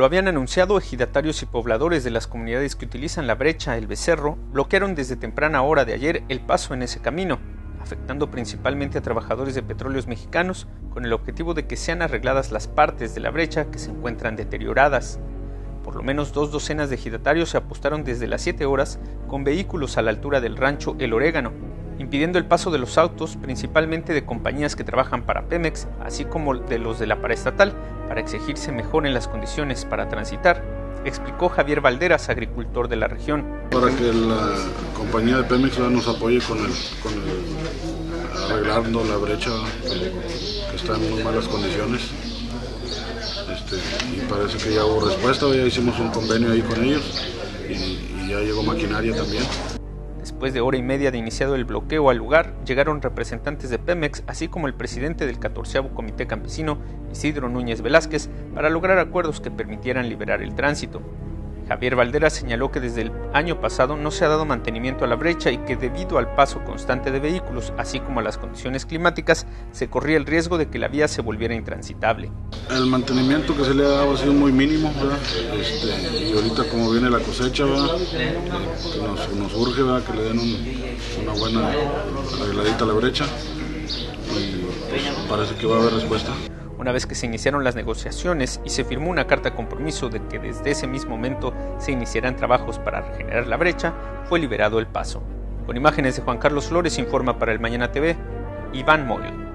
lo habían anunciado, ejidatarios y pobladores de las comunidades que utilizan la brecha El Becerro bloquearon desde temprana hora de ayer el paso en ese camino, afectando principalmente a trabajadores de petróleos mexicanos con el objetivo de que sean arregladas las partes de la brecha que se encuentran deterioradas. Por lo menos dos docenas de ejidatarios se apostaron desde las 7 horas con vehículos a la altura del rancho El Orégano, impidiendo el paso de los autos, principalmente de compañías que trabajan para Pemex, así como de los de la paraestatal, para exigirse mejor en las condiciones para transitar, explicó Javier Valderas, agricultor de la región. Para que la compañía de Pemex nos apoye con el, con arreglando la brecha que está en muy malas condiciones. Este, y parece que ya hubo respuesta, ya hicimos un convenio ahí con ellos y, y ya llegó maquinaria también. Después de hora y media de iniciado el bloqueo al lugar, llegaron representantes de Pemex, así como el presidente del 14 Comité Campesino, Isidro Núñez Velázquez, para lograr acuerdos que permitieran liberar el tránsito. Javier Valdera señaló que desde el año pasado no se ha dado mantenimiento a la brecha y que debido al paso constante de vehículos, así como a las condiciones climáticas, se corría el riesgo de que la vía se volviera intransitable. El mantenimiento que se le ha dado ha sido muy mínimo, este, y ahorita como viene la cosecha, nos, nos, urge que le den una buena arregladita a la brecha y pues, parece que va a haber respuesta. Una vez que se iniciaron las negociaciones y se firmó una carta compromiso de que desde ese mismo momento se iniciarán trabajos para regenerar la brecha, fue liberado el paso. Con imágenes de Juan Carlos Flores informa para el Mañana TV, Iván Moyle.